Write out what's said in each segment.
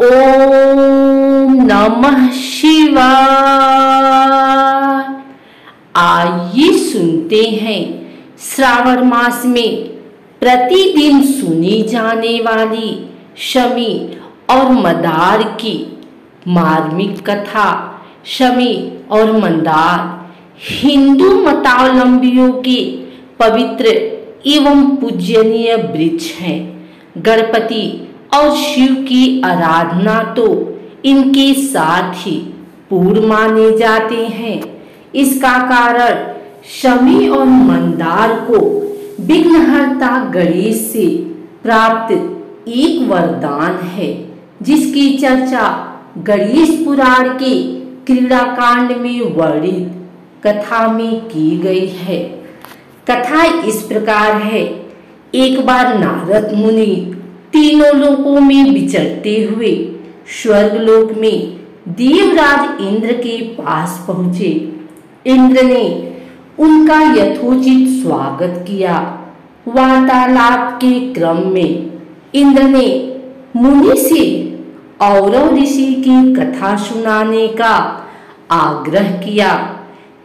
ओम नमः शिवाय आइए सुनते हैं श्रावण मास में प्रतिदिन सुनी जाने वाली शमी और मदार की मार्मिक कथा। शमी और मंदार हिंदू मतावलंबियों के पवित्र एवं पूजनीय वृक्ष हैं। गणपति और शिव की आराधना तो इनके साथ ही पूर्ण माने जाते हैं। इसका कारण शमी और मंदार को विघ्नहर्ता गणेश से प्राप्त एक वरदान है, जिसकी चर्चा गणेश पुराण के क्रीड़ा कांड में वर्णित कथा में की गई है। कथा इस प्रकार है, एक बार नारद मुनि तीनों लोकों में विचरते हुए स्वर्गलोक में देवराज इंद्र के पास पहुँचे। इंद्र ने उनका यथोचित स्वागत किया। वार्तालाप के क्रम में इंद्र ने मुनि से औरव ऋषि की कथा सुनाने का आग्रह किया।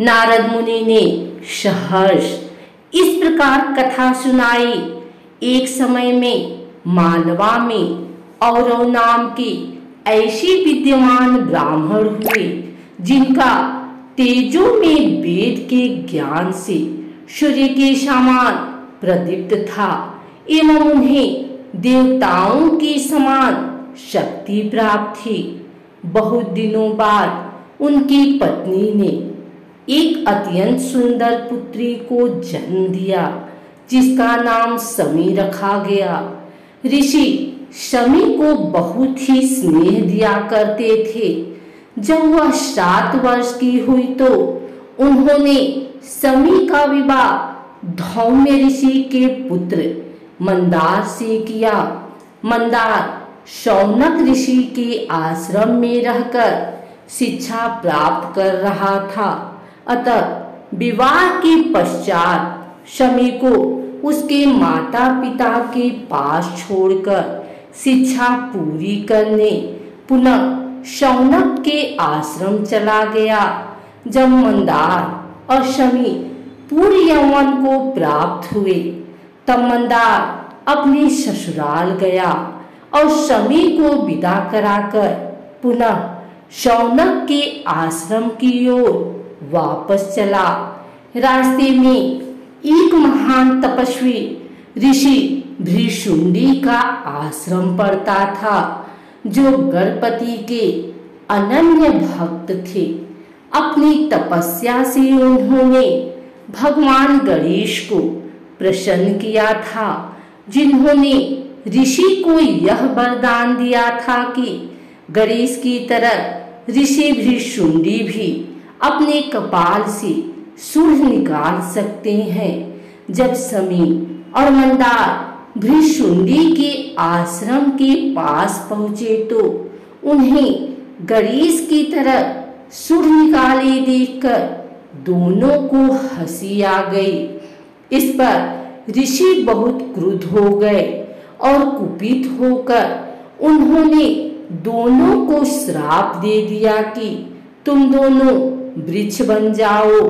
नारद मुनि ने सहर्ष इस प्रकार कथा सुनाई। एक समय में मालवा में औरव नाम के ऐसे विद्यमान ब्राह्मण हुए, जिनका तेजो में वेद के ज्ञान से सूर्य के समान प्रदीप्त था एवं उन्हें देवताओं के समान शक्ति प्राप्त थी। बहुत दिनों बाद उनकी पत्नी ने एक अत्यंत सुंदर पुत्री को जन्म दिया, जिसका नाम समी रखा गया। ऋषि शमी को बहुत ही स्नेह दिया करते थे। जब वह सात वर्ष की हुई तो उन्होंने समी का विवाह धौम्य ऋषि के पुत्र मंदार से किया। मंदार शौनक ऋषि के आश्रम में रहकर शिक्षा प्राप्त कर रहा था। अतः विवाह के पश्चात शमी को उसके माता पिता के पास छोड़कर शिक्षा पूरी करने पुनः शौनक के आश्रम चला गया। जब मंदार और शमी पूर्व यौवन को प्राप्त हुए, तब मंदार अपने ससुराल गया और शमी को विदा कराकर पुनः शौनक के आश्रम की ओर वापस चला। रास्ते में एक महान तपस्वी ऋषि भ्रीशुंडी का आश्रम पड़ता था, जो गणपति के अनन्य भक्त थे। अपनी तपस्या से उन्होंने भगवान गणेश को प्रसन्न किया था, जिन्होंने ऋषि को यह वरदान दिया था कि गणेश की तरह ऋषि भ्रीशुंडी भी अपने कपाल से सुर निकाल सकते हैं। जब समी और मंदार भ्रिशुंडी के आश्रम के पास पहुँचे तो उन्हें गणेश की तरह सुर निकाले देखकर दोनों को हँसी आ गई। इस पर ऋषि बहुत क्रुद्ध हो गए और कुपित होकर उन्होंने दोनों को श्राप दे दिया कि तुम दोनों वृक्ष बन जाओ।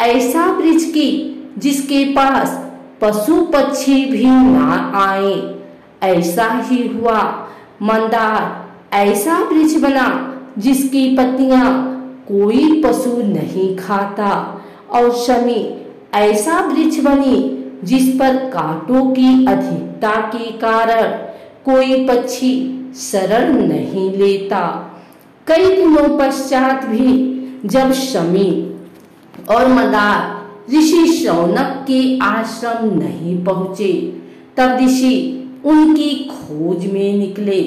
ऐसा ब्रिज की, जिसके पास पशु पक्षी भी ना आए। ऐसा ही हुआ। मंदार, ऐसा वृक्ष बना, जिसकी पत्तियाँ कोई पशु नहीं खाता। और शमी, ऐसा वृक्ष बनी, जिस पर कांटों की अधिकता के कारण कोई पक्षी शरण नहीं लेता। कई दिनों पश्चात भी जब शमी और मदार, ऋषि शौनक के आश्रम नहीं पहुँचे। तब ऋषि उनकी खोज में निकले।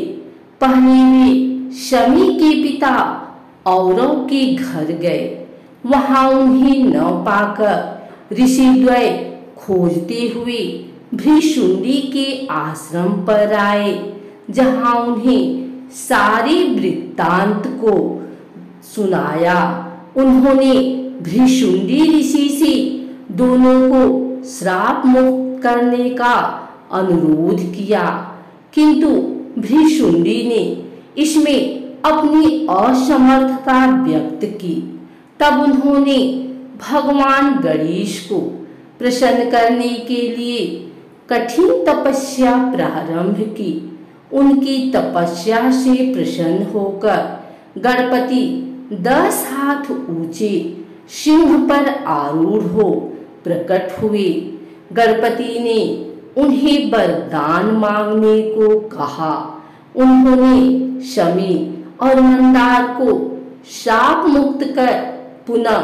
पहले वे शमी के पिता औरों के घर गए। वहाँ उन्हें न पाकर ऋषि द्वय खोजते हुए भ्रीशुंडी के आश्रम पर आए, जहाँ उन्हें सारे वृत्तांत को सुनाया। उन्होंने भ्रिशुंडी ऋषि से दोनों को श्राप मुक्त करने का अनुरोध किया। किंतु भ्रिशुंडी ने इसमें अपनी असमर्थता व्यक्त की। तब उन्होंने भगवान गणेश को प्रसन्न करने के लिए कठिन तपस्या प्रारंभ की। उनकी तपस्या से प्रसन्न होकर गणपति दस हाथ ऊँचे सिंह पर आरूढ़ हो प्रकट हुए। गणपति ने उन्हें वरदान मांगने को कहा। उन्होंने शमी और मंदार को शाप मुक्त कर पुनः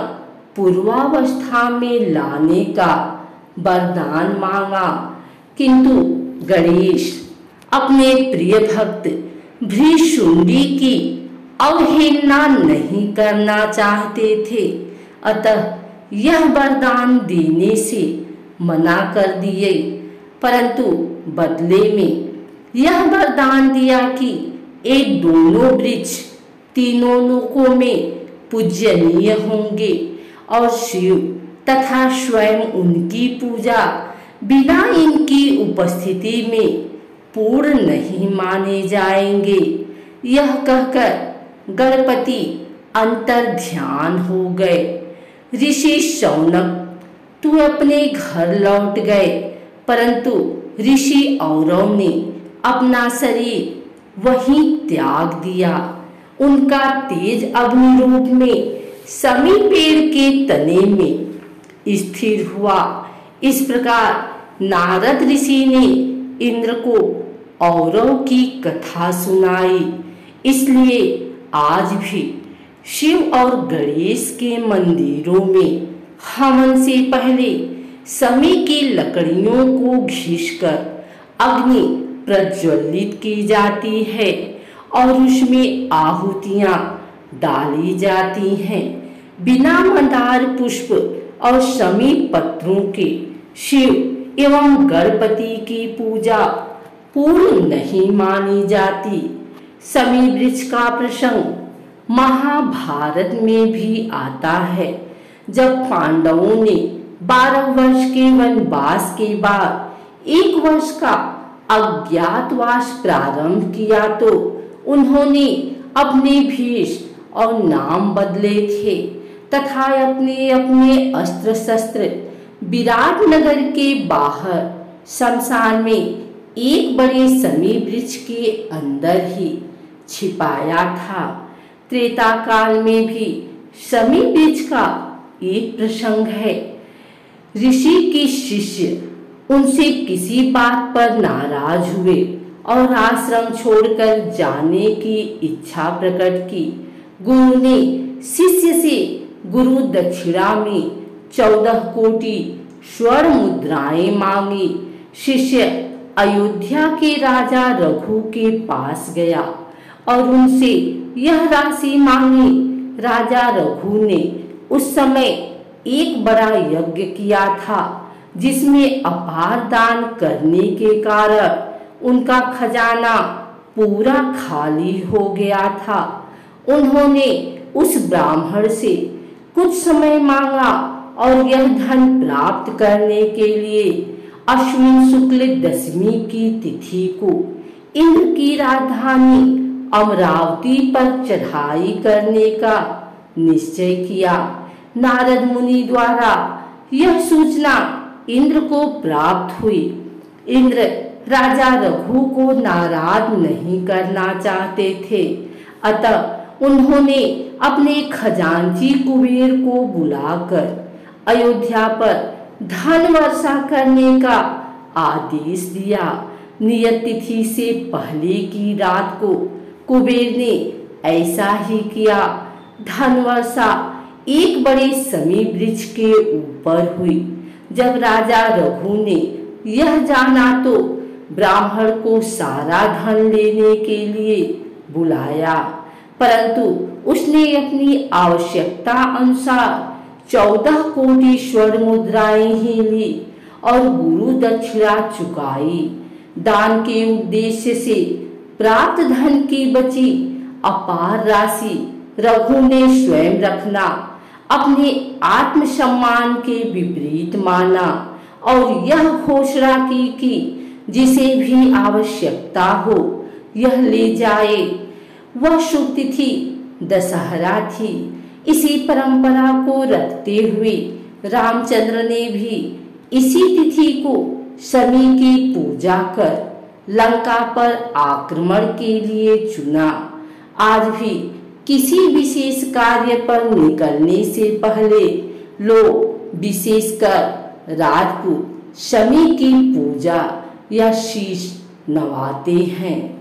पूर्वावस्था में लाने का वरदान मांगा। किंतु गणेश अपने प्रिय भक्त भ्रीशुंडी की अवहेलना नहीं करना चाहते थे। अतः यह वरदान देने से मना कर दिए। परंतु बदले में यह वरदान दिया कि एक दोनों वृक्ष तीनों लोकों में पूजनीय होंगे और शिव तथा स्वयं उनकी पूजा बिना इनकी उपस्थिति में पूर्ण नहीं माने जाएँगे। यह कहकर गणपति अंतर ध्यान हो गए। ऋषि शौनक, तू अपने घर लौट गए, परंतु ऋषि औरव ने अपना शरीर वहीं त्याग दिया। उनका तेज अग्नि रूप में, समी पेड़ के तने में स्थिर हुआ। इस प्रकार नारद ऋषि ने इंद्र को औरव की कथा सुनाई। इसलिए आज भी शिव और गणेश के मंदिरों में। हवन से पहले समी की लकड़ियों को घिसकर अग्नि प्रज्वलित की जाती है और उसमें आहुतियाँ डाली जाती हैं। बिना मंदार पुष्प और समी पत्रों के शिव एवं गणपति की पूजा पूर्ण नहीं मानी जाती। समी वृक्ष का प्रसंग महाभारत में भी आता है। जब पांडवों ने बारह वर्ष के वनवास के बाद एक वर्ष का अज्ञातवास प्रारंभ किया तो उन्होंने अपने भेष और नाम बदले थे तथा अपने अपने अस्त्र शस्त्र विराट नगर के बाहर शमशान में एक बड़े समी वृक्ष के अंदर ही छिपाया था। त्रेता काल में भी समी वृक्ष का एक प्रसंग है। ऋषि के शिष्य उनसे किसी बात पर नाराज़ हुए और आश्रम छोड़कर जाने की इच्छा प्रकट की। गुरु ने शिष्य से गुरु दक्षिणा में चौदह कोटि स्वर्ण मुद्राएँ मांगी। शिष्य अयोध्या के राजा रघु के पास गया। और उनसे यह राशि मांगी, राजा रघु ने उस समय एक बड़ा यज्ञ किया था, जिसमें अपार दान करने के कारण उनका खजाना पूरा खाली हो गया था। उन्होंने उस ब्राह्मण से कुछ समय मांगा और यह धन प्राप्त करने के लिए अश्विन शुक्ल दशमी की तिथि को इंद्र की राजधानी अमरावती पर चढ़ाई करने का निश्चय किया। नारद मुनि द्वारा यह सूचना इंद्र को प्राप्त हुई। इंद्र राजा रघु को नाराज़ नहीं करना चाहते थे। अतः उन्होंने अपने खजांची कुबेर को बुलाकर अयोध्या पर धन वर्षा करने का आदेश दिया। नियत तिथि से पहले की रात को कुबेर ने ऐसा ही किया। धन वर्षा एक बड़े समी वृक्ष के ऊपर हुई। जब राजा रघु ने यह जाना तो ब्राह्मण को सारा धन लेने के लिए बुलाया। परंतु उसने अपनी आवश्यकता अनुसार चौदह कोटि स्वर्ण मुद्राएँ ही ली और गुरु दक्षिणा चुकाई। दान के उद्देश्य से प्राप्त धन की बची, अपार राशि, रघु ने स्वयं रखना, अपने आत्मसम्मान के विपरीत माना, और यह घोषणा की कि जिसे भी आवश्यकता हो, यह ले जाए। वह शुभ तिथि, दशहरा थी। इसी परंपरा को रखते हुए रामचंद्र ने भी इसी तिथि को शनि की पूजा कर लंका पर आक्रमण के लिए चुना। आज भी किसी विशेष कार्य पर निकलने से पहले लोग, विशेषकर राजपूत, शमी की पूजा या शीश नवाते हैं।